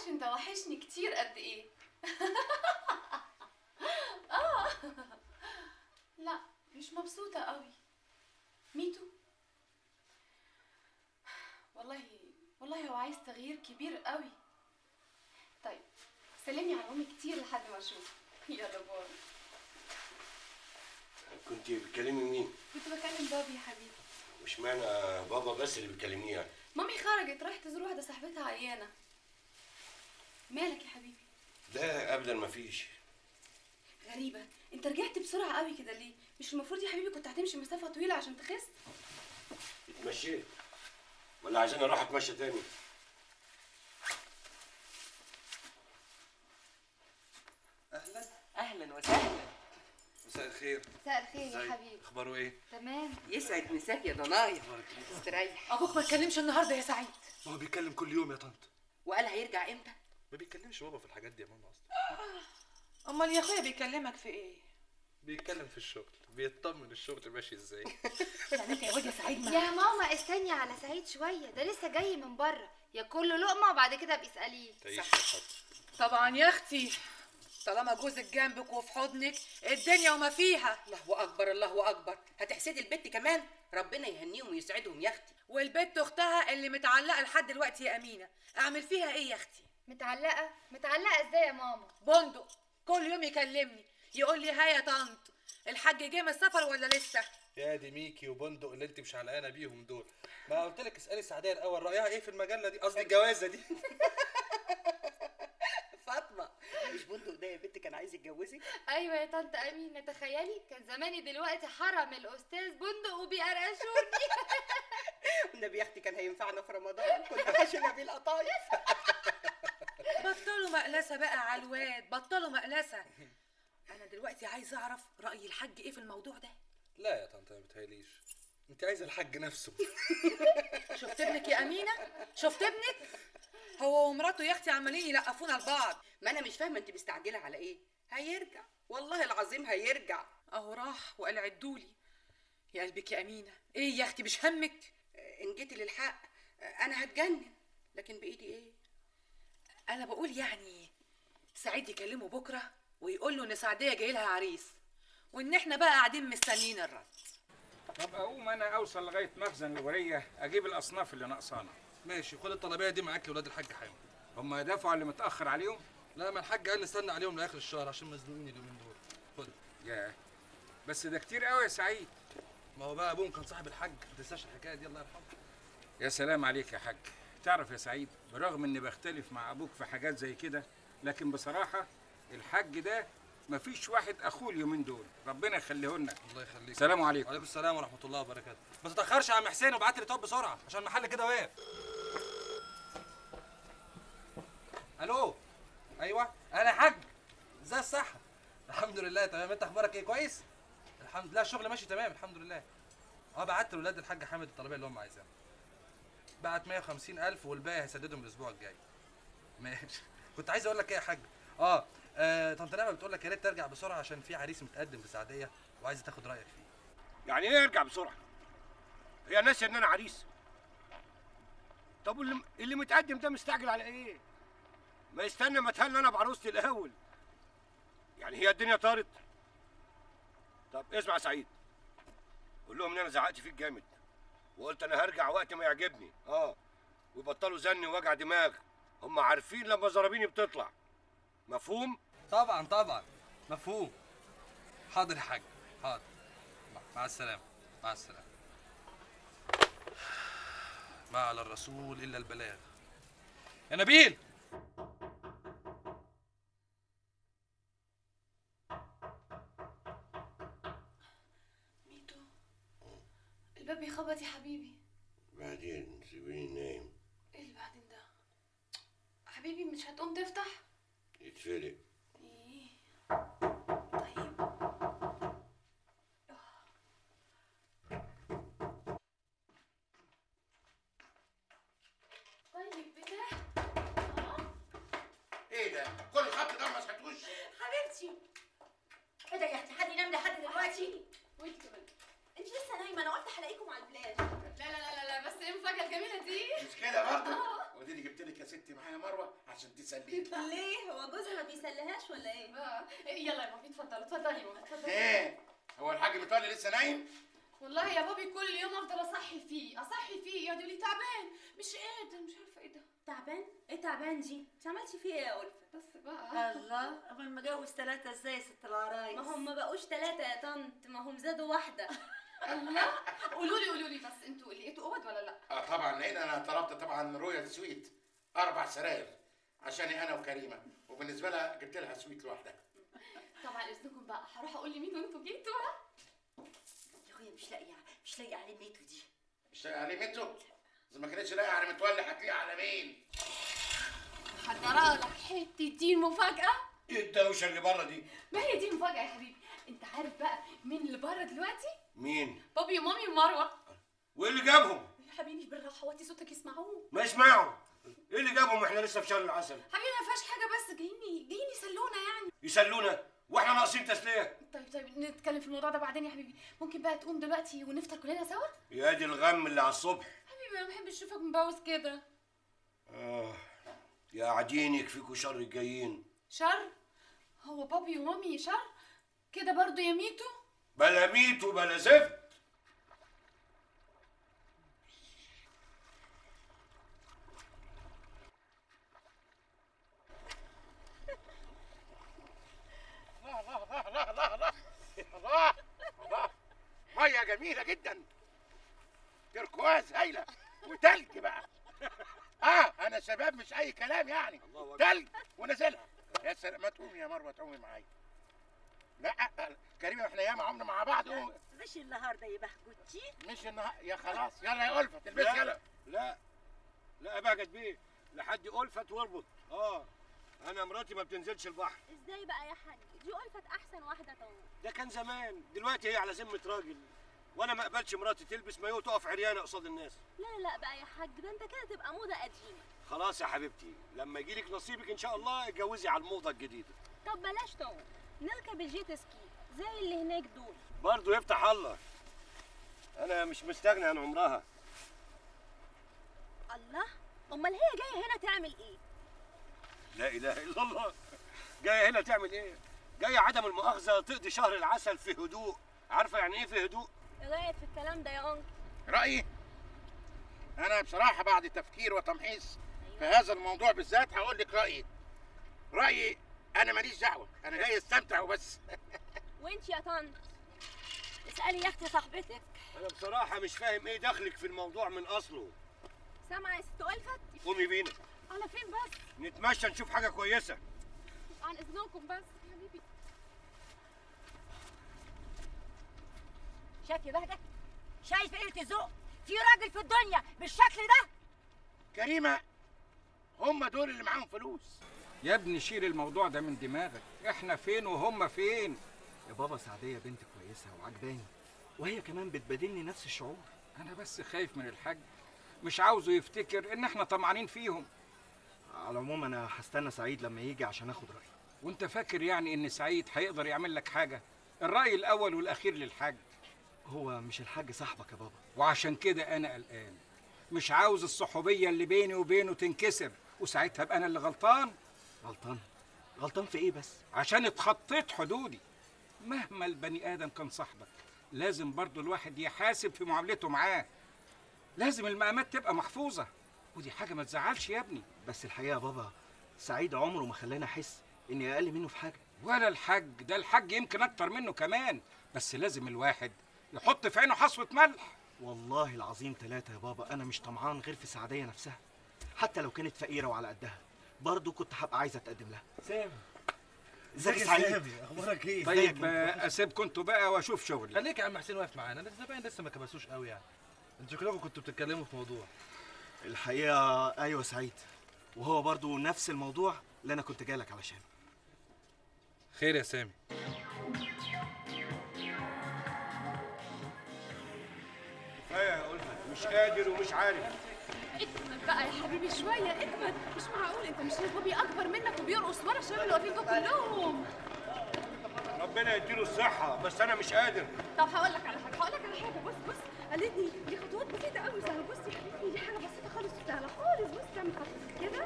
تعرفش انت وحشني كتير قد إيه. آه. لا مش مبسوطة قوي. ميتو والله والله هو عايز تغيير كبير قوي. طيب سلمي على أمي كتير لحد ما أشوف. يلا باي. كنت بتكلمي مين؟ كنت بكلم بابي يا حبيبي. مش معنى بابا بس اللي بتكلمنيه يعني. مامي خرجت راحت تزور واحدة صاحبتها عيانة. مالك يا حبيبي؟ لا ابدا ما فيش. غريبة. أنت رجعت بسرعة قوي كده ليه؟ مش المفروض يا حبيبي كنت هتمشي مسافة طويلة عشان تخس؟ اتمشيت. ولا عايزين أروح أتمشى تاني؟ أهلا. أهلا وسهلا. مساء الخير. مساء الخير؟ يا حبيبي. أخباره إيه؟ تمام. يسعد مساك يا ضنايا. استريح. أبوك ما اتكلمش النهارده يا سعيد. ما هو بيتكلم كل يوم يا طنط. وقال هيرجع إمتى؟ ما بيتكلمش بابا في الحاجات دي يا ماما أصلا. أمال يا أخويا بيكلمك في إيه؟ بيتكلم في الشغل. بيطمن الشغل ماشي إزاي. يعني أنت يا واد يا سعيد ما يا ماما استني على سعيد شوية. ده لسه جاي من بره. ياكل له لقمة وبعد كده بيسأليه. تعيش يا حب. طبعا يا أختي. طالما جوزك جنبك وفي حضنك الدنيا وما فيها. الله أكبر الله أكبر. هتحسدي البت كمان؟ ربنا يهنيهم ويسعدهم يا أختي. والبت أختها اللي متعلقة لحد دلوقتي يا أمينة. أعمل فيها إيه يا أختي؟ متعلقة؟ متعلقة إزاي يا ماما؟ بندق. كل يوم يكلمني. يقول لي ها يا طنط الحاج جه من السفر ولا لسه؟ يا دي ميكي وبندق اللي انت مش علقانه بيهم دول. ما قلت لك اسألي سعدية الأول رأيها إيه في المجلة دي؟ قصدي الجوازة دي. فاطمة. مش بندق ده يا بنت كان عايز يتجوزك أيوه يا طنط امينه تخيلي كان زماني دلوقتي حرم الأستاذ بندق وبيقرقشوني والنبي يا أختي كان هينفعنا في رمضان كنا حاشينا بيه القطايف بطلوا مقلسة بقى على الواد بطلوا مقلسة. أنا دلوقتي عايزه أعرف رأي الحاج إيه في الموضوع ده؟ لا يا طنط ما بتهيأليش. أنت عايزه الحاج نفسه. شفت ابنك يا أمينة؟ شفت ابنك؟ هو ومراته يا أختي عمالين يلقفونا لبعض. ما أنا مش فاهمة أنت مستعجلة على إيه. هيرجع. والله العظيم هيرجع. أهو راح وقال عدولي. يا قلبك يا أمينة إيه يا أختي مش همك؟ إن جيتي للحق أنا هتجنن. لكن بإيدي إيه؟ أنا بقول يعني سعيد يكلمه بكرة ويقول له إن سعدية جاي لها عريس وإن إحنا بقى قاعدين مستنيين الرد. طب أقوم أنا أوصل لغاية مخزن الورية أجيب الأصناف اللي ناقصانا. ماشي خد الطلبية دي معاك لاولاد الحاج حامد هم دفعوا اللي متأخر عليهم؟ لا ما الحاج قال نستنى عليهم لآخر الشهر عشان مزنوقين اليومين دول. خد. ياه. بس ده كتير قوي يا سعيد. ما هو بقى أبوهم كان صاحب الحاج ما تنساش الحكاية دي الله يرحمه. يا سلام عليك يا حاج. تعرف يا سعيد برغم إني بختلف مع أبوك في حاجات زي كده لكن بصراحة الحاج ده مفيش واحد أخوه اليومين دول. ربنا يخليه لنا. الله يخليك. سلام عليكم. وعليكم السلام ورحمة الله وبركاته. ما تتأخرش يا عم حسين وابعت لي طب بسرعة عشان المحل كده واقف. ألو؟ أيوه. أنا حاج. إزاي الصحة؟ الحمد لله تمام. أنت أخبارك إيه؟ كويس؟ الحمد لله الشغل ماشي تمام الحمد لله. أه بعت لاولاد الحاج حامد الطلبية اللي هم عايزينها. بعت 150 ألف والباقي هيسددهم الأسبوع الجاي. ماشي. كنت عايز أقول لك إيه يا حاج؟ آه, آه طنط نعمة بتقول لك يا ريت ترجع بسرعة عشان في عريس متقدم في سعديه وعايزه تاخد رأيك فيه. يعني إيه أرجع بسرعة؟ هي ناسية إن أنا عريس. طب واللي اللي متقدم ده مستعجل على إيه؟ ما يستنى ما اتهنى أنا بعروستي الأول. يعني هي الدنيا طارت. طب اسمع سعيد. قول لهم إن أنا زعقت فيك جامد. وقلت أنا هرجع وقت ما يعجبني. آه. ويبطلوا زن ووجع دماغ. هم عارفين لما زرابيني بتطلع. مفهوم؟ طبعا طبعا. مفهوم. حاضر يا حاج. حاضر. مع السلامة. مع السلامة. ما على الرسول إلا البلاغ. يا نبيل! الباب بيخبط يا حبيبي. بعدين سيبيني نايم. إيه اللي بعدين ده؟ حبيبي مش هتقوم تفتح؟ يتفلق. إيه. طيب. طيب بتاع؟ آه. إيه ده؟ كل الخط ده ما سحتوش حبيبتي. إيه ده يا أختي؟ حد ينام لحد دلوقتي؟ وانت كمان. انت لسه نايمة أنا قلت هلاقيكم على البلاج لا لا لا لا بس إيه المفاجأة الجميلة دي. مش كده برضه؟ وديني جبت لك يا ستي معايا مروه عشان تسليني ليه؟ هو جوزها ما بيسليهاش ولا إيه؟ آه، يلا يا بابي اتفضلوا اتفضلي يا ماما اتفضلي إيه؟ هو الحاج متولي لسه نايم؟ والله يا بابي كل يوم أفضل أصحي فيه أصحي فيه يقعد يقول لي تعبان مش قادر مش عارفة إيه ده. تعبان؟ إيه تعبان دي؟ أنت عملتي فيه إيه يا ألفة بس بقى. الله امال مجوز ثلاثة إزاي يا ست العرايس؟ ما هم ما بقوش ثلاثة يا طنط ما هم زادوا واحدة. الله. قولوا لي قولوا لي. بس أنتوا لقيتوا اوض ولا لا؟ آه طبعا لأن أنا طلبت طبعا royal suite أربع سراير عشاني أنا وكريمة. وبالنسبة لها جبت لها suite لوحدها. طبعا إذنكم بقى هروح أقول لمين وأنتوا جيتوا؟ ها؟ يا اخويا مش لاقية مش لاقية عليه ميتو دي. مش لاقي عليه متو إذا ما كانتش لاقي على متولي هتلاقيها على مين؟ محضره لك حتة دي مفاجاه إيه الدوشة اللي بره دي؟ ما هي دي مفاجاه يا حبيبي. أنت عارف بقى مين اللي بره دلوقتي؟ مين؟ بابي ومامي ومروة. وايه اللي جابهم؟ يا حبيبي بالراحة وطي صوتك يسمعوه. ما يسمعوا. إيه اللي جابهم؟ إحنا لسه في شهر العسل. حبيبي ما فيهاش حاجة بس جايين جايين يسلونا يعني. يسلونا؟ وإحنا ناقصين تسلية. طيب طيب نتكلم في الموضوع ده بعدين يا حبيبي. ممكن بقى تقوم دلوقتي ونفطر كلنا سوا؟ يا دي الغم اللي على الصبح. حبيبي أنا ما بحبش أشوفك مبوس كده. آه يا قاعدين يكفيكوا شر الجايين. شر؟ هو بابي ومامي شر؟ كده برضو يا ميتو؟ بلا ميت وبلا زفت. الله الله الله الله الله الله الله مية جميلة جدا. تركواز هايلة. وتلج بقى. آه أنا شباب مش أي كلام يعني. تلج ونازلها يا سلام ما تقومي يا مروة تقومي معايا. لا كريمه إحنا ياما عمرنا مع بعض قومي. مش النهارده يا بهجوتي مش النهار يا خلاص يلا يا ألفة تلبس لا يلا. لا لا يا بهجت بيه. لحد ألفت وأربط. آه أنا مراتي ما بتنزلش البحر. إزاي بقى يا حاج؟ دي ألفت أحسن واحدة طول ده كان زمان. دلوقتي هي على ذمة راجل. وأنا ما أقبلش مراتي تلبس مايو وتقف عريانة قصاد الناس. لا لا بقى يا حاج ده أنت كده تبقى موضة قديمة. خلاص يا حبيبتي لما يجيلك نصيبك إن شاء الله اتجوزي على الموضة الجديدة. طب بلاش طول نركب ال jet ski. زي اللي هناك دول. برضه يفتح الله. أنا مش مستغني عن عمرها. الله؟ أمال هي جاية هنا تعمل إيه؟ لا إله إلا الله. جاية هنا تعمل إيه؟ جاية عدم المؤاخذة تقضي شهر العسل في هدوء. عارفة يعني إيه في هدوء؟ إيه رأيك في الكلام ده يا أنكل؟ رأيي؟ أنا بصراحة بعد تفكير وتمحيص في هذا الموضوع بالذات هقول لك رأيي. رأيي أنا ماليش دعوة. أنا جاي أستمتع وبس. وانت يا طنط؟ اسألي يا أختي صاحبتك. أنا بصراحة مش فاهم إيه دخلك في الموضوع من أصله. سامعة يا ست ألفت؟ قومي بينا. على فين بس؟ نتمشى نشوف حاجة كويسة. عن إذنكم بس. يا حبيبي شايف يا بهجت شايف قلة الذوق؟ في راجل في الدنيا بالشكل ده؟ كريمة هم دول اللي معاهم فلوس. يا ابني شيل الموضوع ده من دماغك. إحنا فين وهم فين؟ يا بابا سعدية بنت كويسة وعجباني وهي كمان بتبادلني نفس الشعور. أنا بس خايف من الحاج مش عاوزه يفتكر إن إحنا طمعانين فيهم. على العموم أنا هستنى سعيد لما يجي عشان آخد رأيه. وأنت فاكر يعني إن سعيد هيقدر يعمل لك حاجة؟ الرأي الأول والأخير للحاج. هو مش الحاج صاحبك يا بابا. وعشان كده أنا قلقان. مش عاوز الصحوبية اللي بيني وبينه تنكسر وساعتها أبقى أنا اللي غلطان. غلطان؟ غلطان في إيه بس؟ عشان اتخطيت حدودي. مهما البني آدم كان صاحبك لازم برضو الواحد يحاسب في معاملته معاه. لازم المقامات تبقى محفوظة. ودي حاجة ما تزعلش يا ابني. بس الحقيقة يا بابا سعيد عمره ما خلاني احس إني أقل منه في حاجة. ولا الحاج ده الحاج يمكن أكتر منه كمان. بس لازم الواحد يحط في عينه حصوة ملح. والله العظيم ثلاثة يا بابا أنا مش طمعان غير في سعدية نفسها. حتى لو كانت فقيرة وعلى قدها برضه كنت هبقى عايز أتقدم لها. سامي. ازيك يا سعيد. أخبارك إيه؟ طيب آه، اسيبكم أنتوا بقى وأشوف شغلي. خليك يا عم حسين واقف معانا. أنا الزباين لسه ما كبسوش قوي يعني. أنتوا كلكم كنتوا بتتكلموا في موضوع. الحقيقة أيوه سعيد. وهو برضه نفس الموضوع اللي أنا كنت جايلك علشانه. خير يا سامي. كفايه مش قادر ومش عارف. اكبر بقى يا حبيبي شوية اكبر. مش معقول انت مش شايف بوبي اكبر منك وبيرقص ورا الشباب اللي واقفين دول كلهم. ربنا يديله الصحة بس أنا مش قادر. طب هقول لك على حاجة هقول لك على حاجة. بص بص قالتني دي خطوات بسيطة قوي سهلة. بص يا حبيبي دي حاجة بسيطة خالص وسهلة خالص. بص كام خطوه كده.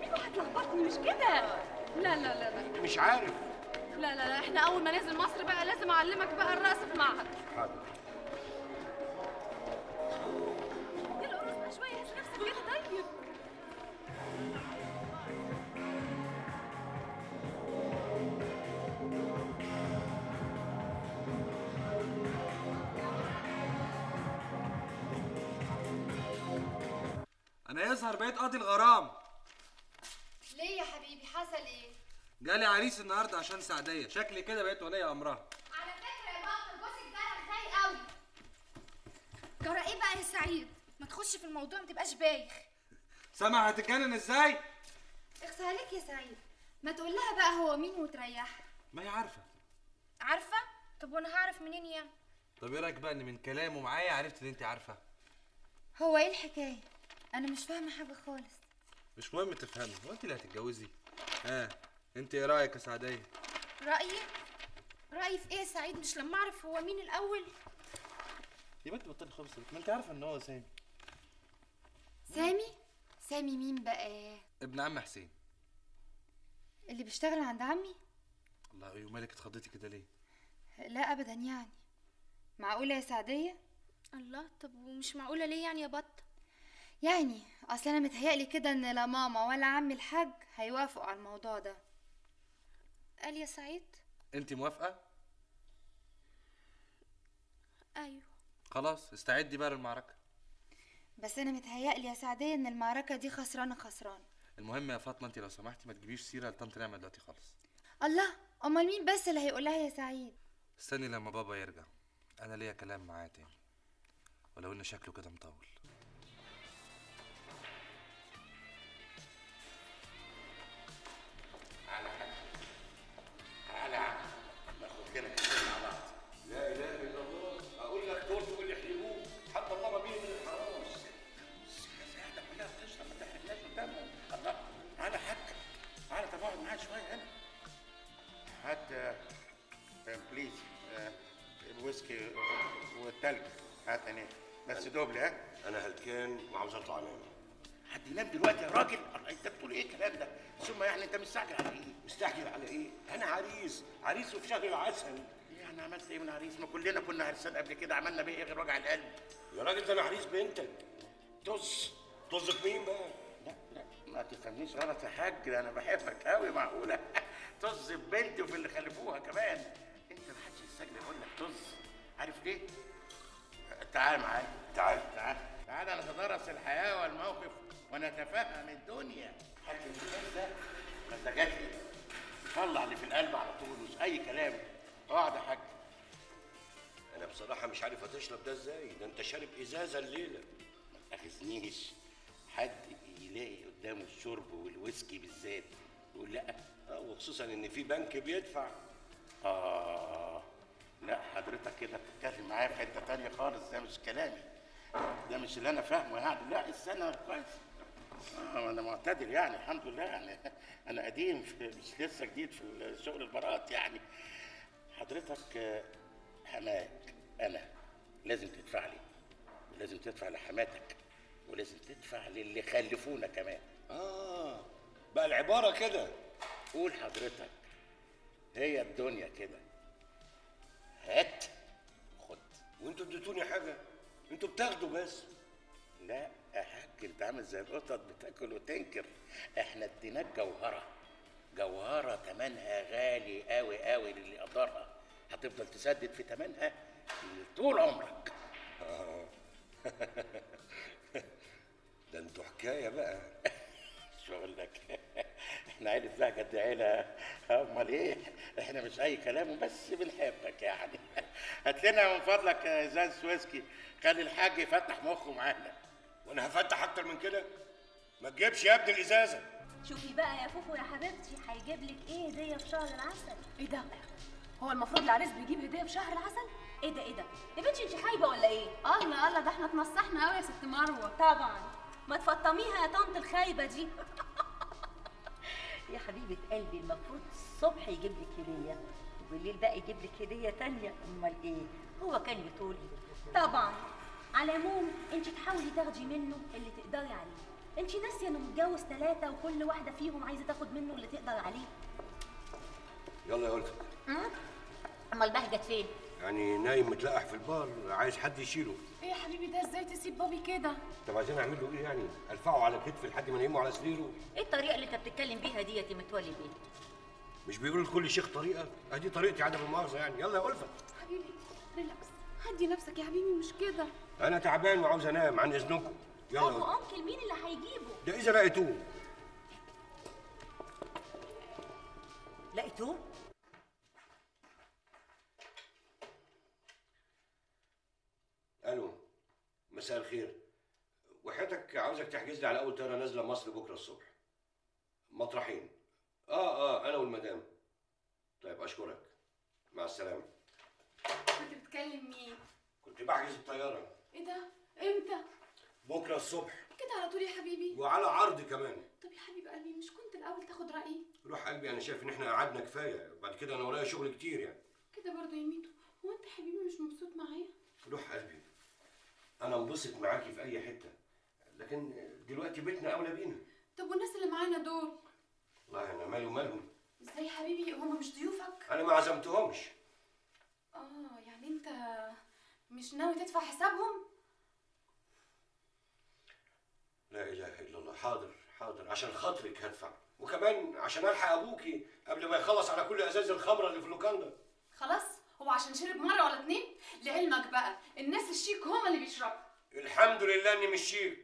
مين هتلخبطني مش كده. لا لا لا لا. مش عارف. لا لا لا إحنا أول ما ننزل مصر بقى لازم أعلمك بقى الرقص في معهد حاضر. بقيت قاضي الغرام. ليه يا حبيبي؟ حصل إيه؟ جالي عريس النهارده عشان سعدية. شكلي كده بقيت ولي أمرها. على فكرة يا بابا جوزك ده رغاي قوي جرى إيه بقى يا سعيد؟ ما تخش في الموضوع ما تبقاش بايخ. سامع هتتجنن إزاي؟ اخسى عليك يا سعيد. ما تقول لها بقى هو مين وتريحها. ما هي عارفة. عارفة؟ طب وأنا هعرف منين يعني طب إيه رأيك بقى إن من كلامه معايا عرفت إن انت عارفة؟ هو إيه الحكاية؟ أنا مش فاهمة حاجة خالص. مش مهم تفهمي هو انت اللي هتتجوزي. ها أنت إيه رأيك يا سعدية؟ رأيي؟ رأيي في إيه يا سعيد؟ مش لما أعرف هو مين الأول. يا بنت بطلي خالص. ما أنت عارفة إن هو سامي. سامي؟ سامي مين بقى؟ ابن عم حسين. اللي بيشتغل عند عمي؟ الله إيه مالك اتخضيتي كده ليه؟ لا ابدا يعني. معقولة يا سعدية؟ الله طب ومش معقولة ليه يعني يا بط يعني أصل أنا متهيألي كده إن لا ماما ولا عمي الحاج هيوافقوا على الموضوع ده. قال يا سعيد؟ أنت موافقة؟ أيوه. خلاص استعدي بقى للمعركة. بس أنا متهيألي يا سعدية إن المعركة دي خسرانة خسرانه المهم يا فاطمة أنت لو سمحتي ما تجيبيش سيرة لطنط نعمه دلوقتي خالص. الله أمال مين بس اللي هيقولها يا سعيد؟ استني لما بابا يرجع. أنا ليا كلام معاه تاني ولو إن شكله كده مطول. راجل انت بتقول إيه الكلام ده؟ ثم يعني انت مستعجل على إيه؟ مستعجل على إيه؟ أنا عريس عريس وفي شهر العسل. يعني عملت إيه من عريس؟ ما كلنا كنا عرسان قبل كده عملنا بيه إيه غير وجع القلب؟ يا راجل ده أنا عريس بنتك. طز طز في مين بقى؟ لا لا ما تفهمنيش غلط يا حاج ده أنا بحبك قوي معقولة؟ طز ببنتي وفي اللي خلفوها كمان. انت ما حدش يستجري يقول لك طز. عارف ليه؟ تعال معايا تعال. تعال تعال نتدرس الحياة والموقف. ونتفهم الدنيا. حاج الانسان ده مزاجات لي طلع اللي في القلب على طول مش أي كلام. اقعد يا حاج. أنا بصراحة مش عارف هتشرب ده إزاي. ده أنت شارب إزازة الليلة. ما تأخذنيش. حد يلاقي قدامه الشرب والويسكي بالذات يقول لأ. آه وخصوصا إن في بنك بيدفع. آه. لأ حضرتك كده بتتكلم معايا في حتة تانية خالص. ده مش كلامي. ده مش اللي أنا فاهمه يعني. لأ السنة كويس. آه أنا معتدل يعني الحمد لله يعني. أنا قديم في مش لسه جديد في شغل البراءات يعني. حضرتك آه، حماك أنا لازم تدفع لي. ولازم تدفع لحماتك ولازم تدفع للي خلفونا كمان. آه بقى العبارة كده. قول حضرتك هي الدنيا كده. هات خد. وأنتوا اديتوني حاجة؟ أنتوا بتاخدوا بس. لا. حاج انت عامل زي القطط بتاكل وتنكر. إحنا اديناك جوهره جوهرة تمنها غالي قوي قوي للي قدرها. هتفضل تسدد في تمنها طول عمرك. ده أنتوا حكاية بقى. شغلك إحنا عيلة بقى قد عيلة. أمال إيه؟ إحنا مش أي كلام بس بنحبك يعني. هات لنا من فضلك ازاز ويسكي خلي الحاج يفتح مخه معانا. وأنا هفتح أكتر من كده؟ ما تجيبش يا ابني الازازة. شوفي بقى يا فوفو يا حبيبتي هيجيب لك إيه هدية في شهر العسل؟ إيه ده؟ هو المفروض العريس بيجيب هدية في شهر العسل؟ إيه ده إيه ده؟ يا بنتي انت خايبه ولا إيه؟ الله الله ده إحنا اتنصحنا قوي يا ست مروة. طبعا. ما تفطميها يا طنط الخايبة دي. يا حبيبة قلبي المفروض الصبح يجيب لك هدية وبالليل بقى يجيب لك هدية تانية. أمال إيه؟ هو كان يطولي طبعا. على العموم انت تحاولي تاخدي منه اللي تقدري عليه. انت ناسية انه متجوز ثلاثة وكل واحدة فيهم عايزة تاخد منه اللي تقدر عليه. يلا يا أم؟ امال بهجت فين؟ يعني نايم متلقح في البار عايز حد يشيله. إيه يا حبيبي ده؟ إزاي تسيب بابي كده؟ طب عايزين اعمل له إيه يعني؟ أرفعه على كتفي لحد ما انيمه على سريره. إيه الطريقة اللي انت بتتكلم بيها ديت يا متولي بيه مش بيقولوا لكل شيخ طريقة؟ ادي طريقتي عدم المؤاخذه يعني. يلا يا ألفة. حبيبي relax. هدي نفسك يا حبيبي مش كده. أنا تعبان وعاوز أنام عن إذنكم. يلا. يا طب. و uncle مين اللي هيجيبه؟ ده إذا لقيتوه. لقيتوه؟ ألو مساء الخير. وحياتك عاوزك تحجز لي على أول طيارة نازلة مصر بكرة الصبح. مطرحين. آه آه أنا والمدام. طيب أشكرك. مع السلامة. كنت بتكلم مين؟ كنت بحجز الطيارة. إيه ده؟ إمتى؟ بكرة الصبح. كده على طول يا حبيبي. وعلى عرض كمان. طب يا حبيب قلبي مش كنت الأول تاخد رأيي؟ روح قلبي أنا شايف إن إحنا قعدنا كفاية. بعد كده أنا ورايا شغل كتير يعني. كده برضه يا ميتو. هو أنت حبيبي مش مبسوط معايا؟ روح قلبي. أنا انبسط معاكي في أي حتة. لكن دلوقتي بيتنا أولى بينا. طب والناس اللي معانا دول؟ والله أنا مالي ومالهم. إزاي يا حبيبي؟ هما مش ضيوفك؟ أنا ما عزمتهمش. آه يعني أنت مش ناوي تدفع حسابهم؟ لا إله إلا الله. حاضر حاضر. عشان خاطرك هدفع. وكمان عشان ألحق أبوكي قبل ما يخلص على كل أزاز الخمرة اللي في اللوكاندا. خلاص؟ هو عشان شرب مرة ولا اتنين؟ لعلمك بقى الناس الشيك هما اللي بيشربوا. الحمد لله إني مش شيك.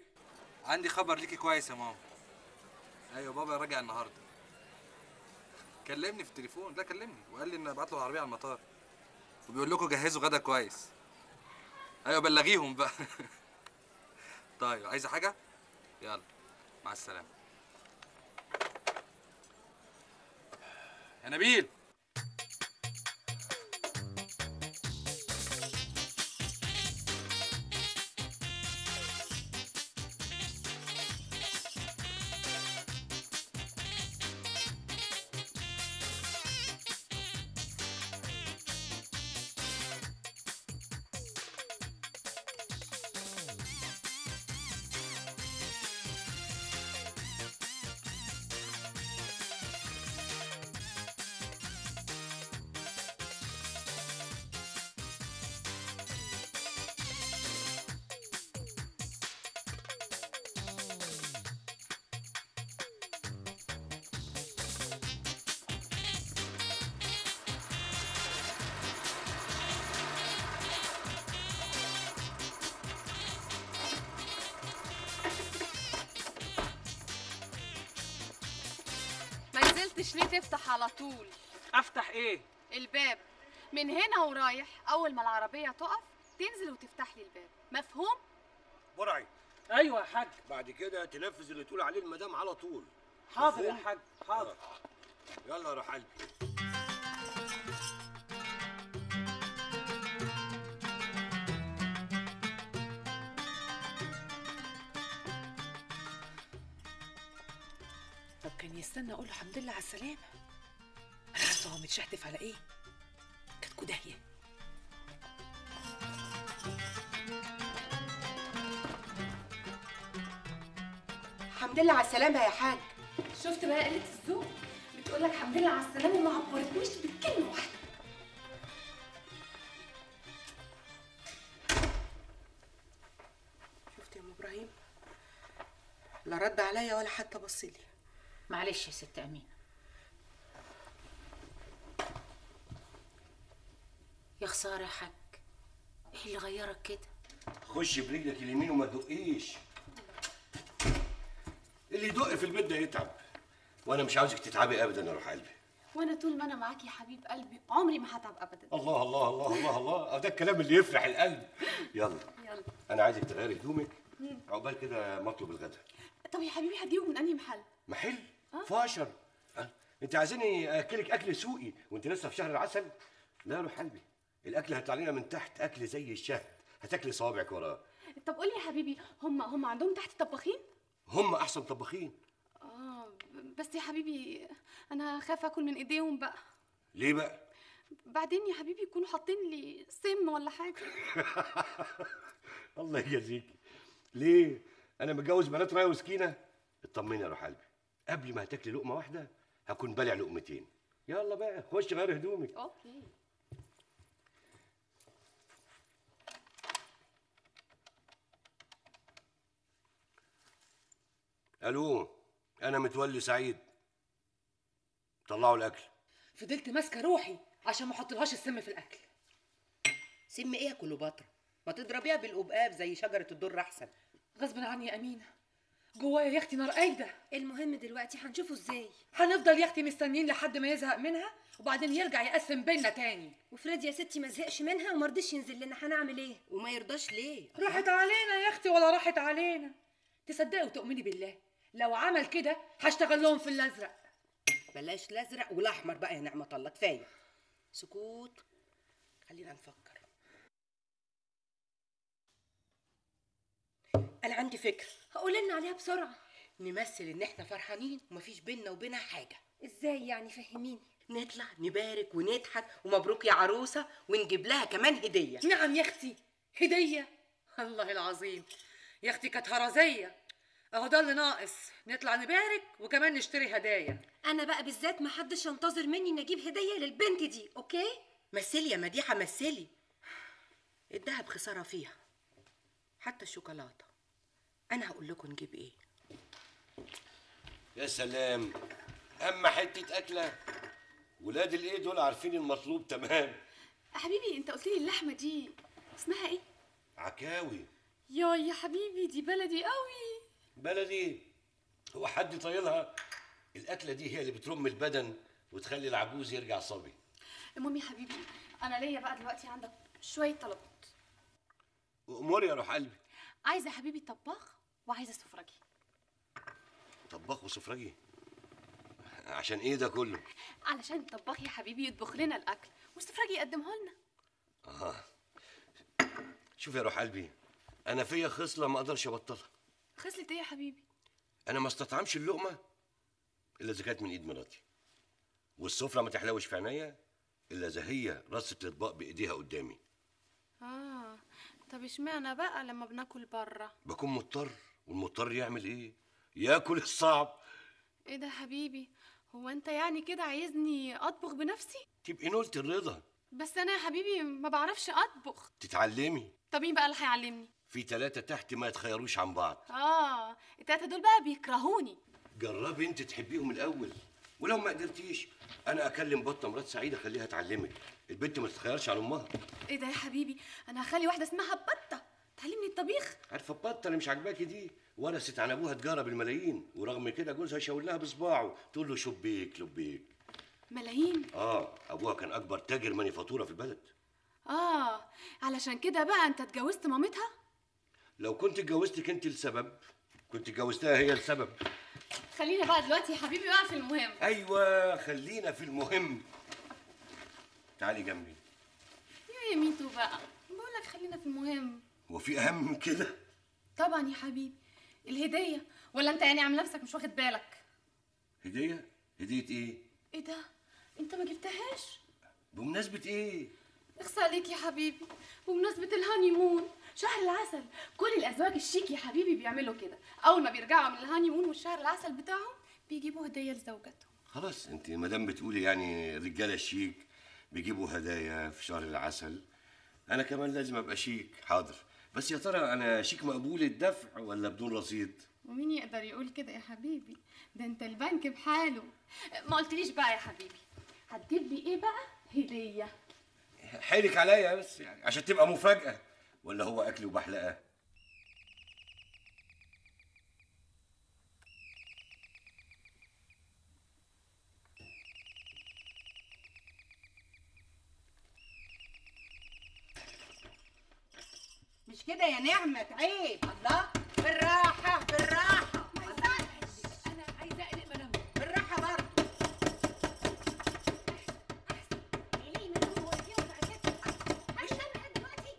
عندي خبر ليكي كويس يا ماما. أيوه بابا راجع النهارده. كلمني في التليفون. لا كلمني. وقال لي ان أبعت له العربية على المطار. وبيقول لكم جهزوا غدا كويس. أيوه بلغيهم بقى. طيب عايزة حاجة؟ يلا مع السلامة. يا نبيل! نزلتش ليه تفتح على طول؟ أفتح إيه؟ الباب. من هنا ورايح أول ما العربية تقف تنزل وتفتح لي الباب. مفهوم؟ برعي. أيوه يا حاج. بعد كده تنفذ اللي تقول عليه المدام على طول. حاضر يا؟ حاج حاضر. يلا يا روح قلبي. يستنى أقول له الحمد لله على السلامة. أنا عارفه هو متشحتف على إيه؟ كانت داهيه الحمد لله على السلامة يا حاج. شفت بقى قلة الذوق؟ بتقول لك الحمد لله على السلامة وما عبرتنيش بكلمه واحدة. شفت يا أم إبراهيم؟ لا رد عليا ولا حتى بص لي. معلش يا ست أمينة. يا خسارة يا حاج إيه اللي غيرك كده؟ خش برجلك اليمين وما تدقيش. اللي يدق في البيت ده يتعب. وأنا مش عاوزك تتعبي ابدا يا روح قلبي. وأنا طول ما أنا معاك يا حبيب قلبي عمري ما هتعب ابدا. الله الله الله الله الله. ده الكلام اللي يفرح القلب. يلا. يلا. أنا عايزك تغيري هدومك. عقبال كده مطلب الغدا. طب يا حبيبي هجيبه من أنهي محل؟ محل؟ فاشر. أه؟ انت عايزاني اكلك أكل سوقي وانت لسه في شهر العسل؟ لا يا روح قلبي. الأكل هيطلع لنا من تحت أكل زي الشهد. هتاكلي صوابعك وراه طب قولي يا حبيبي هم هم عندهم تحت طباخين؟ هم أحسن طباخين. آه بس يا حبيبي أنا خاف أكل من إيديهم بقى. ليه بقى؟ بعدين يا حبيبي يكونوا حاطين لي سم ولا حاجة. الله يجازيكي. ليه؟ أنا متجوز بنات راية وسكينة. اطمني يا روح قلبي. قبل ما هتاكلي لقمة واحدة هكون بالع لقمتين. يلا بقى خش غير هدومك أوكي. ألو أنا متولي سعيد. طلعوا الأكل. فضلت ماسكة روحي عشان ما أحطلهاش السم في الأكل. سم إيه يا كليوباترا؟ ما تضربيها بالقبقاب زي شجرة الدر أحسن. غصب عني يا أمينة. جوايا يا أختي نار قايدة. المهم دلوقتي هنشوفه إزاي. هنفضل يا أختي مستنيين لحد ما يزهق منها وبعدين يرجع يقسم بينا تاني. وفريد يا ستي ما زهقش منها وما رضيش ينزل لنا هنعمل إيه؟ وما يرضاش ليه؟ راحت علينا يا أختي ولا راحت علينا. تصدقي وتؤمني بالله لو عمل كده هشتغل لهم في الازرق. بلاش الازرق والأحمر بقى يا نعمة الله كفاية. سكوت. خلينا نفكر. أنا عندي فكره قول لنا عليها بسرعة. نمثل ان إحنا فرحانين ومفيش بينا وبينها حاجة. إزاي يعني؟ فهميني. نطلع نبارك ونضحك ومبروك يا عروسة ونجيب لها كمان هدية. نعم يا أختي. هدية. الله العظيم. يا أختي كانت هرزية. اهو ده اللي ناقص. نطلع نبارك وكمان نشتري هدايا. أنا بقى بالذات ما حدش ينتظر مني ان أجيب هدية للبنت دي أوكي؟ مثلي يا مديحة مثلي. الدهب خسارة فيها. حتى الشوكولاتة. أنا هقول لكم نجيب إيه. يا سلام. اما حتة أكلة. ولاد الإيه دول عارفين المطلوب تمام. حبيبي أنت قلت لي اللحمة دي اسمها إيه؟ عكاوي. يا يا حبيبي دي بلدي قوي بلدي؟ هو حد طايلها؟ الأكلة دي هي اللي بترم البدن وتخلي العجوز يرجع صبي. المهم يا حبيبي أنا ليا بقى دلوقتي عندك شوية طلبات. وامور يا روح قلبي. عايزة يا حبيبي طباخ؟ وعايزة سفرجي طباخ وسفرجي؟ عشان إيه ده كله؟ علشان الطباخ يا حبيبي يطبخ لنا الأكل والسفرجي يقدمه لنا. آه. شوف يا روح قلبي أنا فيا خصلة ما أقدرش أبطلها. خصلة إيه يا حبيبي؟ أنا ما استطعمش اللقمة إلا إذا كانت من إيد مراتي والسفره ما تحلوش في عينيا إلا إذا هي رصت الإطباق بإيديها قدامي. آه. طب إشمعنى بقى لما بناكل بره بكون مضطر. والمضطر يعمل إيه؟ ياكل الصعب. إيه ده حبيبي؟ هو أنت يعني كده عايزني أطبخ بنفسي؟ تبقي نولت الرضا. بس أنا يا حبيبي ما بعرفش أطبخ. تتعلمي. طب مين بقى اللي هيعلمني؟ في ثلاثة تحت ما يتخيروش عن بعض. آه التلاتة دول بقى بيكرهوني. جربي أنت تحبيهم الأول. ولو ما قدرتيش أنا أكلم بطة مرات سعيدة خليها تعلمك. البنت ما تتخيرش عن أمها. إيه ده يا حبيبي؟ أنا هخلي واحدة اسمها بطة. تعلمني الطبيخ؟ عارفه البطه اللي مش عاجباكي دي؟ ورثت عن أبوها تجاره بالملايين ورغم كده جوزها شاور لها بصباعه تقول له شبيك لبيك ملايين؟ آه أبوها كان أكبر تاجر مانيفاتورة في البلد. آه علشان كده بقى أنت اتجوزت مامتها؟ لو كنت اتجوزتك أنت السبب. كنت اتجوزتها هي السبب. خلينا بقى دلوقتي يا حبيبي بقى في المهم. أيوه خلينا في المهم. تعالي جنبي. يا ميتو بقى بقول لك خلينا في المهم. وفي أهم من كده؟ طبعا يا حبيبي. الهدية. ولا أنت يعني عامل نفسك مش واخد بالك؟ هدية؟ هدية إيه؟ إيه ده؟ أنت ما جبتهاش؟ بمناسبة إيه؟ اخصى عليك يا حبيبي. بمناسبة ال honeymoon شهر العسل. كل الأزواج الشيك يا حبيبي بيعملوا كده. أول ما بيرجعوا من ال honeymoon والشهر العسل بتاعهم بيجيبوا هدية لزوجاتهم. خلاص أنت ما دام بتقولي يعني الرجاله الشيك بيجيبوا هدايا في شهر العسل. أنا كمان لازم أبقى شيك. حاضر. بس يا ترى أنا شيك مقبول الدفع ولا بدون رصيد؟ ومين يقدر يقول كده يا حبيبي؟ ده أنت البنك بحاله. ما قلتليش بقى يا حبيبي هتجيب لي إيه بقى؟ هدية. حيلك عليا بس يعني عشان تبقى مفاجأة. ولا هو اكل وبحلقة؟ مش كده يا نعمة؟ عيب الله بالراحة بالراحة أنا عايزه اقلق منام بالراحة برضه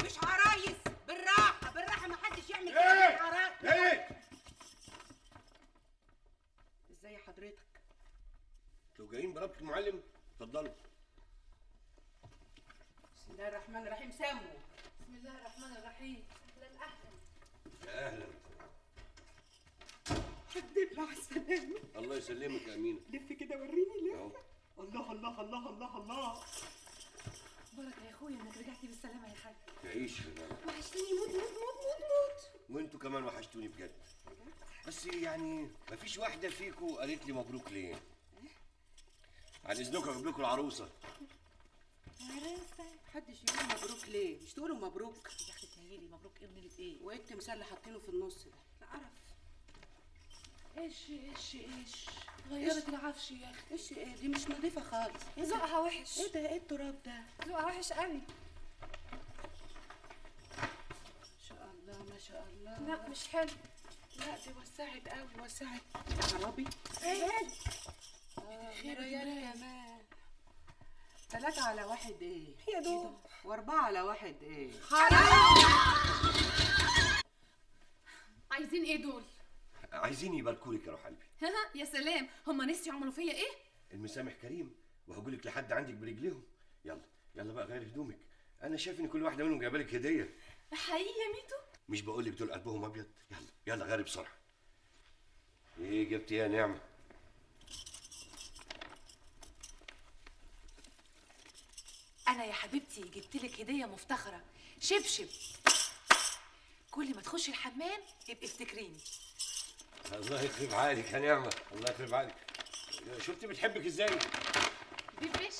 مش عرايس بالراحة بالراحة ما حدش يعمل كده إيه؟ مش عرايس إيه؟ إزاي حضرتك لو جايين بربط المعلم اتفضلوا بسم الله الرحمن الرحيم سموا بسم الله الرحمن الرحيم أهلا أهلا يا أهلا حد مع السلامة الله يسلمك يا امينه لف كده وريني لف اهو الله الله الله الله الله بركه يا اخويا انك رجعتي بالسلامه يا حاج تعيش يا جماعة. وحشتني موت موت موت موت موت وانتوا كمان وحشتوني بجد بس يعني مفيش واحدة فيكم قالت لي مبروك ليه؟ أجيب لكم العروسة محدش يقول مبروك ليه؟ مش تقولوا مبروك؟ يا أختي تهيلي مبروك إيه؟ ونيلة إيه؟ وايه التمثال اللي حاطينه في النص ده. لا اعرف إيش إيش إيش؟ غيرت العفش يا أختي إيش؟ إيه دي مش نظيفة خالص. إيه؟ ذوقها وحش؟ إيه ده؟ إيه التراب ده؟ ذوقها وحش قوي. ما شاء الله ما شاء الله. لا مش حلو. لا دي وسعت قوي وسعت. عربي؟ إيه؟ آه، خير مريال وجمال. كمان. ثلاثة على واحد إيه؟ يا دوب واربعة على واحد إيه؟ عايزين إيه دول؟ عايزين يباركوا لك يا روح قلبي. يا سلام. هم نسيوا عملوا فيا إيه؟ المسامح كريم. وهقول لك لحد عندك برجليهم. يلا يلا بقى غير هدومك. أنا شايف إن كل واحدة منهم جايبة لك هدية. حقيقي يا ميتو؟ مش بقول لك دول قلبهم أبيض؟ يلا يلا غيري بسرعة. إيه جبت إيه يا نعمة؟ أنا يا حبيبتي جبت لك هدية مفتخرة. شبشب كل ما تخشي الحمام يبقى افتكريني. الله يخرب عقلك يا نعمة. الله يخرب عقلك. شفتي بتحبك إزاي؟ بيبش.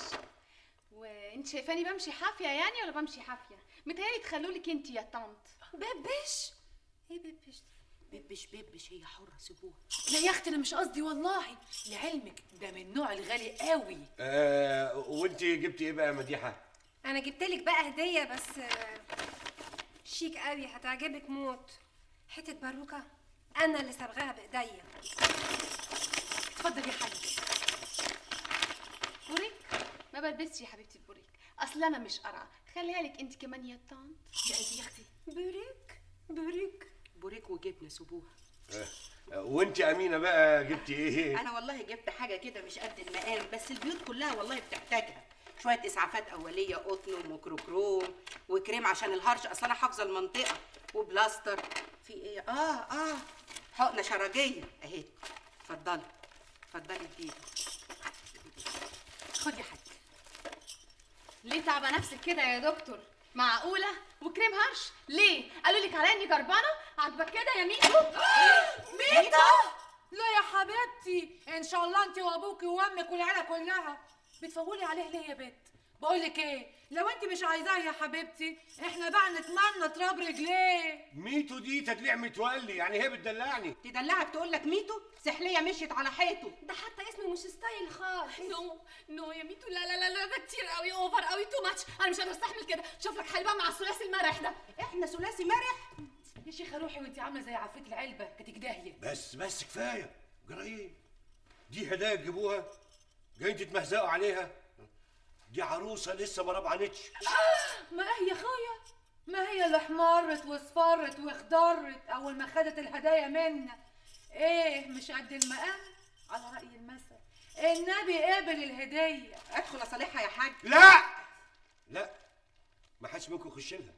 وإنت شايفاني بمشي حافية يعني ولا بمشي حافية؟ متهيألي تخلوا لك أنت يا طنط. بيبش. إيه بيبش؟ بيبش بيبش هي حرة سيبوها. لا يا أختي أنا مش قصدي والله. لعلمك ده من النوع الغالي قوي. آه وانت جبتي إيه بقى يا مديحة؟ أنا جبت لك بقى هدية بس آه، شيك قوي هتعجبك موت. حتة باروكة أنا اللي صبغاها بإيديا. اتفضل يا حاج بوريك؟ ما بلبسش يا حبيبتي البوريك أصل أنا مش قرعة. خليها لك أنت كمان يا طنط. يا يا أختي. بوريك؟ بوريك؟ بوريك وجبنة سيبوها. آه. وانت أمينة بقى جبتي إيه؟ أنا والله جبت حاجة كده مش قد المقام بس البيوت كلها والله بتحتاجها. شوية إسعافات أولية قطن وميكروكروم وكريم عشان الهرش. أصل أنا حافظة المنطقة. وبلاستر. في إيه؟ آه آه. حقنة شرجية أهي. اتفضلي. اتفضلي اديني. خد يا حاج. ليه تعبى نفسك كده يا دكتور؟ معقولة؟ وكريم هرش؟ ليه؟ قالوا لك عليا اني جربانة؟ عاجبك كده يا ميتو؟ ميتا لا يا حبيبتي إن شاء الله انت وأبوكي وأمك والعيلة كلها بتفولي عليه ليه يا بت بقول لك إيه؟ لو انت مش عايزاه يا حبيبتي إحنا بقى نتمنى تراب رجليه. ميتو دي تدليع متولي يعني هي بتدلعني. تدلعك تقول لك ميتو؟ سحلية مشيت على حيطه. ده حتى اسمه مش style خالص. no no يا ميتو لا لا لا لا ده كتير قوي over قوي too much. أنا مش قادره استحمل كده. شوف لك حل بقى مع الثلاثي المرح ده. إحنا ثلاثي مرح. يا شيخة روحي وانت عاملة زي عفريت العلبة كتك داهيه بس بس كفاية. جرى إيه دي هدايا تجيبوها؟ جايين تتمهزقوا عليها؟ دي عروسة لسه ما ربعنتش. ما هي يا اخويا ما هي اللي احمرت واصفرت واخضرت أول ما خدت الهدايا منا؟ إيه مش قد المقام؟ على رأي المثل. النبي قبل الهدية. ادخل أصالحها يا حاج. لا! لا ما حدش منكم يخش لها.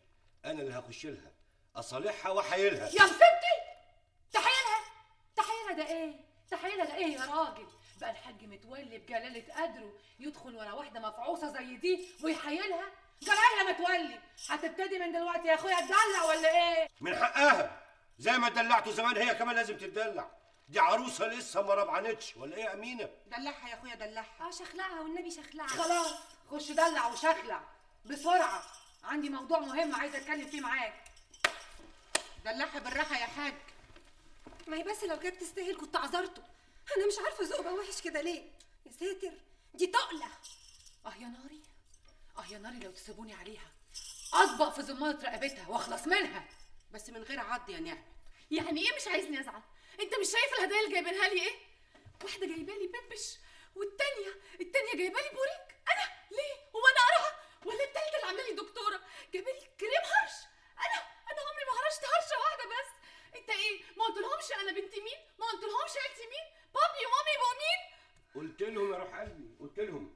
أنا اللي هخش لها. أصالحها واحايلها يا مسبتي تحيلها! تحيلها ده إيه؟ تحيلها ده إيه يا راجل؟ بقى الحاج متولي بجلالة قدره يدخل ورا واحدة مفعوصة زي دي ويحيلها؟ جلالة متولي؟ هتبتدي من دلوقتي يا أخويا تدلع ولا إيه؟ من حقها. زي ما دلعتوا زمان هي كمان لازم تتدلع. دي عروسة لسه ما ربعنتش. ولا إيه يا أمينة؟ دلعها يا أخويا دلعها. آه شخلعها والنبي شخلعها. خلاص. خش دلع وشخلع بسرعة. عندي موضوع مهم عايزة أتكلم فيه معاك. دلعها بالراحة يا حاج. ما هي بس لو كانت تستاهل كنت عذرته. أنا مش عارفة ذوقه بقى وحش كده ليه؟ يا ساتر دي تقله آه يا ناري آه يا ناري لو تسيبوني عليها. أطبق في زمارة رقبتها وأخلص منها. بس من غير عض يا نعمة. يعني إيه مش عايزني أزعل؟ أنت مش شايف الهدايا اللي جايبينها لي إيه؟ واحدة جايبة لي بيبش والتانية التانية جايبة لي بوريك. أنا؟ ليه؟ هو أنا قرعه ولا التالتة اللي عاملة لي دكتورة؟ جايبة لي كريم هرش. أنا؟ أنا عمري ما هرشت هرشة واحدة بس. أنت إيه؟ ما قلتلهمش أنا بنت مين؟ ما قلتلهمش عيلتي مين؟ بابي ومامي مين قلت لهم يا روح قلبي قلت لهم.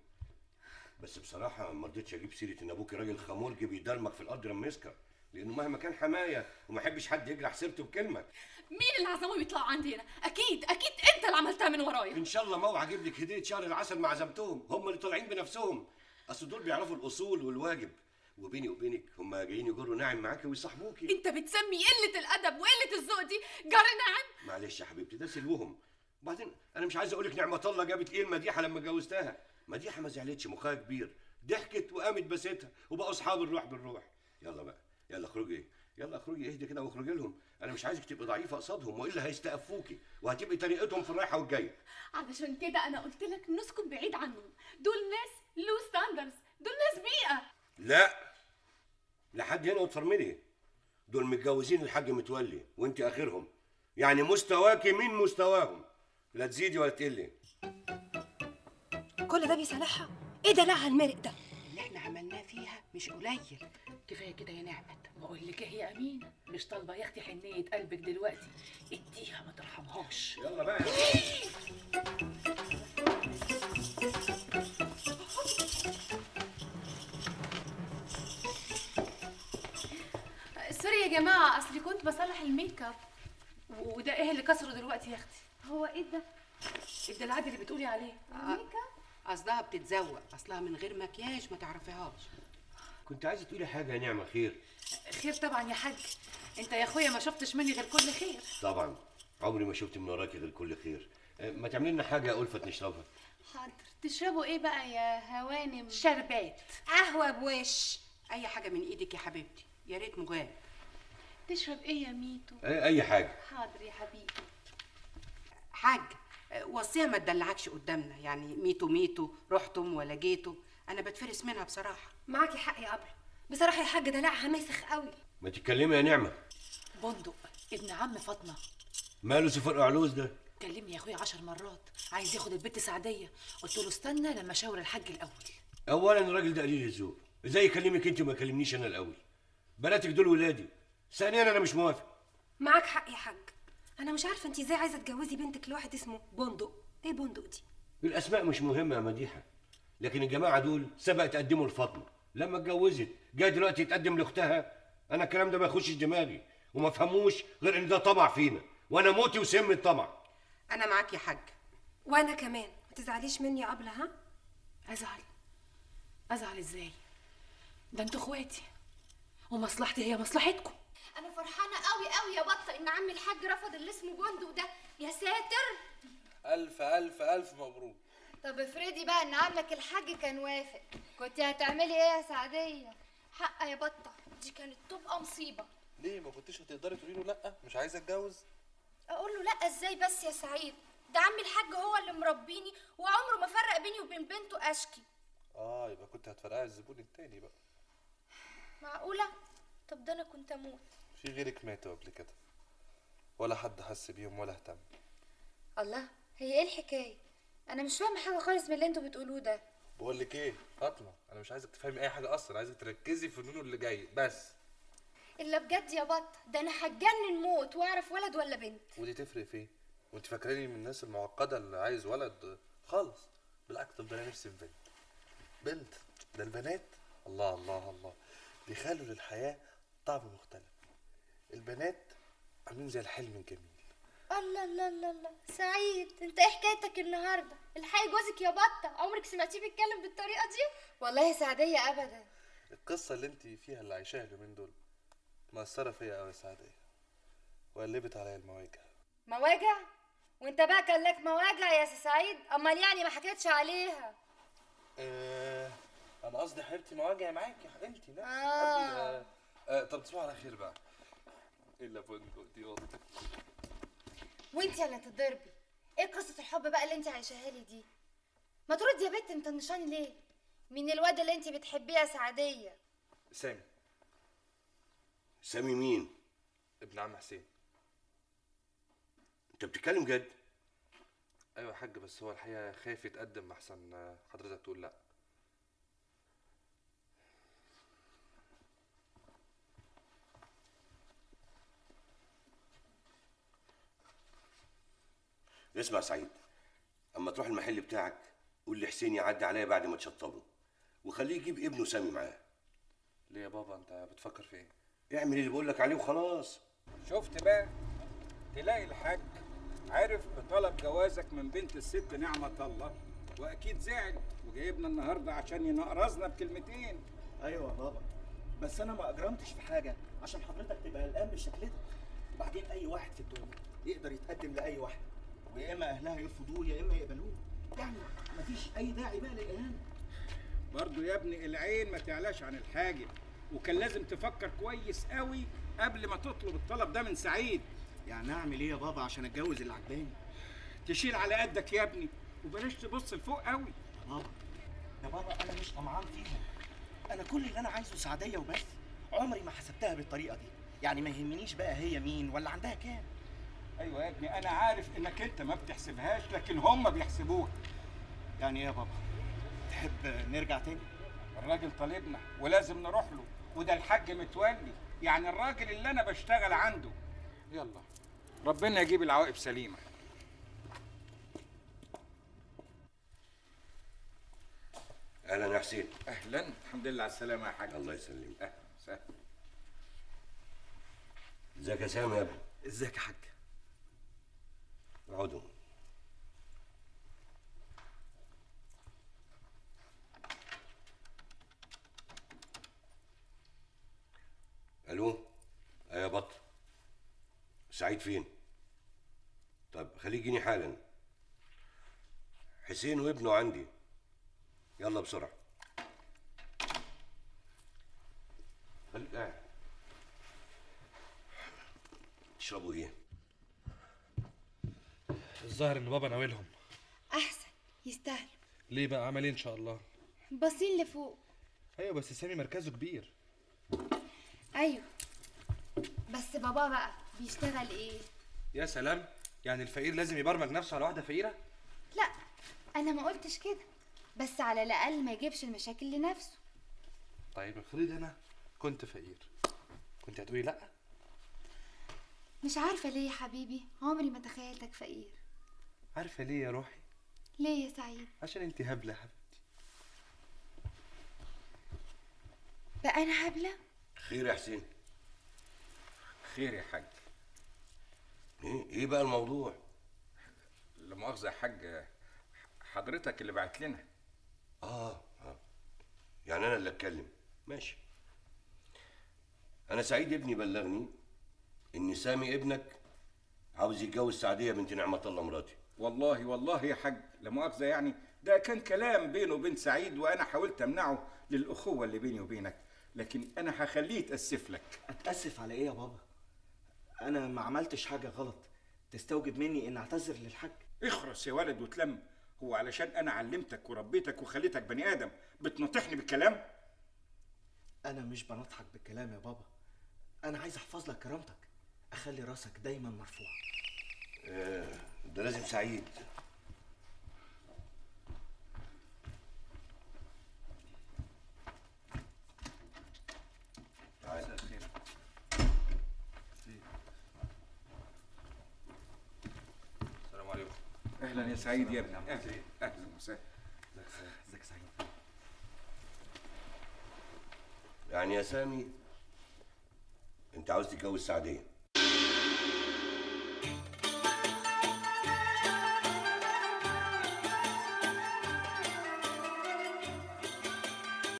بس بصراحة ما رضيتش أجيب سيرة إن أبوك راجل خمولجي بيدرمك في الأرض لما يسكر لأنه مهما كان حماية وما يحبش حد يجرح سيرته بكلمة. مين اللي عزمهم يطلعوا عندي هنا؟ أكيد أكيد أنت اللي عملتها من ورايا. إن شاء الله ما هجيب لك هدية شهر العسل ما عزمتهم. هم اللي طالعين بنفسهم. أصل دول بيعرفوا الأصول والواجب. وبيني وبينك هم جايين يجروا ناعم معاكي ويصاحبوكي. أنت بتسمي قلة الأدب وقلة الذوق دي جرى نعم معلش يا حبيبتي ده سلوهم. وبعدين أنا مش عايز أقول لك نعمة الله جابت إيه المديحة لما جوزتها. مديحة ما زعلتش مخها كبير. ضحكت وقامت بستها وبقوا أصحاب الروح بالروح. يلا بقى يلا اخرجي يلا اخرجي اهدي كده واخرجي لهم. أنا مش عايزك تبقي ضعيفة قصادهم وإلا هيستقفوكي وهتبقي طريقتهم في الرايحة والجاية. علشان كده أنا قلت لك نسكن بعيد عنهم. دول ناس لو ستاندرز دول ناس بيئة. لا لحد هنا وتفرملي دول متجوزين الحاج متولي وأنت آخرهم. يعني مستواكي من مستواهم. لا تزيدي ولا تقلي. كل ده بيصالحها إيه دلعها المرق ده؟ اللي إحنا عملناه فيها مش قليل. كفاية كده يا نعمت. بقول لك إيه يا أمينة؟ مش طالبة يا أختي حنية قلبك دلوقتي. اديها ما ترحمهاش. يلا بقى. sorry يا جماعة اصلي كنت بصلح ال make up. وده إيه اللي كسره دلوقتي يا أختي؟ هو إيه ده؟ الدلعادي اللي بتقولي عليه؟ ال make up قصدها بتتزوق أصلها من غير مكياج ما تعرفيهاش. كنت عايزة تقولي حاجة يا نعمة خير. خير طبعا يا حاج. أنت يا أخويا ما شفتش مني غير كل خير. طبعا. عمري ما شفت من وراكي غير كل خير. أه، ما تعملي لنا حاجة يا ألفت نشربها؟ حاضر. تشربوا إيه بقى يا هوانم؟ شربات. قهوة بوش. أي حاجة من إيدك يا حبيبتي. يا ريت مجاب. تشرب إيه يا ميتو؟ أه، أي حاجة. حاضر يا حبيبي. حاج وصيها ما تدلعكش قدامنا يعني ميتو ميتو رحتم ولا جيتو أنا بتفرس منها بصراحة. معاكي حق يا ابله بصراحة يا حاج دلعها ماسخ قوي. ما تتكلمي يا نعمة. بندق ابن عم فاطمة. ماله سفر علوز ده؟ كلمني يا أخويا عشر مرات. عايز ياخد البت سعدية. قلت له استنى لما اشاور الحاج الأول. اولا الراجل ده قليل الذوق إزاي يكلمك أنت وما يكلمنيش أنا الأول؟ بناتك دول ولادي. ثانيا أنا مش موافق. معاك حق يا حاج. أنا مش عارفة انت إزاي عايزة تجوزي بنتك لواحد اسمه بندق. إيه بندق دي؟ الأسماء مش مهمة يا مديحة لكن الجماعة دول سبق تقدموا لفاطمة. لما اتجوزت جاي دلوقتي يتقدم لأختها أنا الكلام ده ما يخشش دماغي وما فهموش غير إن ده طمع فينا وأنا موتي وسم الطمع. أنا معاك يا حاج وأنا كمان. ما تزعليش مني يا أبلة ها؟ أزعل. أزعل إزاي؟ ده أنتوا إخواتي ومصلحتي هي مصلحتكم. أنا فرحانة قوي قوي يا بطة إن عمي الحاج رفض اللي اسمه بندق ده. يا ساتر! ألف ألف ألف مبروك. طب افرضي بقى إن عمك الحاج كان وافق كنت هتعملي إيه يا سعدية؟ حق يا بطة دي كانت تبقى مصيبة. ليه ما كنتش هتقدري تقولي له لأ؟ مش عايزة أتجوز؟ أقول له لأ إزاي بس يا سعيد؟ ده عمي الحاج هو اللي مربيني وعمره ما فرق بيني وبين بنته أشكي. آه يبقى كنت هتفرقعي الزبون التاني بقى. معقولة؟ طب ده أنا كنت أموت. في غيرك ماتوا قبل كده؟ ولا حد حس بيهم ولا اهتم؟ الله هي إيه الحكاية؟ أنا مش فاهمة حاجة خالص من اللي أنتوا بتقولوه ده. بقول لك إيه؟ فاطمة أنا مش عايزك تفهمي أي حاجة أصلا عايزك تركزي في النونو اللي جاي بس. إلا بجد يا بط ده أنا هتجنن موت وأعرف ولد ولا بنت. ودي تفرق في إيه؟ وأنت فاكراني من الناس المعقدة اللي عايز ولد خالص. بالعكس طب ده أنا نفسي في بنت. بنت ده البنات. الله الله الله. بيخلوا للحياة طعم مختلف. البنات عاملين زي الحلم الجميل. الله الله الله الله. سعيد انت إيه حكايتك النهارده؟ الحقي جوزك يا بطة. عمرك سمعتيه بيتكلم بالطريقة دي؟ والله سعدية ابدا. القصة اللي انت فيها اللي عايشاها اليومين دول مأثرة فيا قوي يا سعدية. وقلبت عليا المواجع. مواجع؟ وانت بقى كان لك مواجع يا سي سعيد؟ أمال يعني ما حكيتش عليها. آه أنا قصدي حبيبتي مواجع معاكي انت نفسك آه. آه. آه طب تصبحوا على خير بقى. الا فندق دي والله. وإنت اللي تضربي. إيه قصة الحب بقى اللي إنت عايشاها لي دي؟ ما ترد يا بت انت نشاني ليه؟ مين الواد اللي إنت بتحبيه يا سعدية. سامي. سامي مين؟ ابن عم حسين. أنت بتتكلم جد؟ أيوه يا حاج بس هو الحقيقة خايف يتقدم أحسن حضرتك تقول لأ. اسمع يا سعيد أما تروح المحل بتاعك قول لحسين يعدي عليا بعد ما تشطبه وخليه يجيب ابنه سامي معاه. ليه يا بابا؟ أنت بتفكر في إيه؟ اعمل اللي بقول لك عليه وخلاص. شفت بقى؟ تلاقي الحاج عرف بطلب جوازك من بنت الست نعمة الله وأكيد زعل وجايبنا النهارده عشان ينقرصنا بكلمتين. أيوه يا بابا بس أنا ما أجرمتش في حاجة عشان حضرتك تبقى قلقان بالشكل ده وبعدين أي واحد في الدنيا يقدر يتقدم لأي واحدة ويا إما أهلها يرفضوه يا إما يقبلوه. يعني مفيش أي داعي بقى للاهانه برضو يا ابني العين ما تعلاش عن الحاجب وكان لازم تفكر كويس قوي قبل ما تطلب الطلب ده من سعيد. يعني أعمل إيه يا بابا عشان أتجوز اللي عجباني؟ تشيل على قدك يا ابني وبلاش تبص لفوق قوي. يا بابا يا بابا أنا مش طمعان فيهم أنا كل اللي أنا عايزه سعدية وبس. عمري ما حسبتها بالطريقة دي. يعني ما يهمنيش بقى هي مين ولا عندها كام. أيوه يا ابني أنا عارف إنك أنت ما بتحسبهاش لكن هم بيحسبوها يعني إيه يا بابا؟ تحب نرجع تاني؟ الراجل طالبنا ولازم نروح له وده الحاج متولي. يعني الراجل اللي أنا بشتغل عنده. يلا ربنا يجيب العواقب سليمة. أهلا يا حسين. أهلا. الحمد لله على السلامة يا حاج. الله يسلمك. أهلا وسهلا إزيك يا سامي يا ابني؟ إزيك يا حاج؟ اقعدوا ألو؟ إيه يا بط سعيد فين؟ طب خليه يجيني حالا. حسين وابنه عندي. يلا بسرعة. خليك قاعد تشربوا إيه؟ الظاهر إن بابا ناويلهم أحسن يستاهلوا ليه بقى؟ عمل إيه إن شاء الله؟ باصين لفوق. أيوه بس سامي مركزه كبير. أيوه. بس بابا بقى بيشتغل إيه؟ يا سلام يعني الفقير لازم يبرمج نفسه على واحدة فقيرة؟ لا أنا ما قلتش كده. بس على الأقل ما يجيبش المشاكل لنفسه. طيب افرض أنا كنت فقير كنت هتقولي لأ؟ مش عارفة ليه يا حبيبي عمري ما تخيلتك فقير. عارفة ليه يا روحي؟ ليه يا سعيد؟ عشان انت هبلة يا حبيبتي. بقى أنا هبلة؟ خير يا حسين. خير يا حاج. إيه إيه بقى الموضوع؟ لا مؤاخذة يا حاج حضرتك اللي بعت لنا. آه آه. يعني أنا اللي أتكلم. ماشي. أنا سعيد ابني بلغني إن سامي ابنك عاوز يتجوز سعدية بنت نعمة الله مراتي. والله والله يا حاج لا مؤاخذة يعني. ده كان كلام بينه وبين سعيد وأنا حاولت أمنعه للأخوة اللي بيني وبينك. لكن أنا هخليه يتاسف لك. أتأسف على إيه يا بابا؟ أنا ما عملتش حاجة غلط. تستوجب مني إن أعتذر للحاج. اخرس يا ولد وتلم. هو علشان أنا علمتك وربيتك وخليتك بني آدم بتناطحني بالكلام؟ أنا مش بنضحك بالكلام يا بابا. أنا عايز أحفظ لك كرامتك. أخلي راسك دايما مرفوع. آه. ده لازم سعيد. تعال السلام عليكم. أهلا يا سعيد يا ابني أهلا. أهلا وسهلا. ازيك سعيد؟ يعني يا سامي أنت عاوز تتجوز سعدية.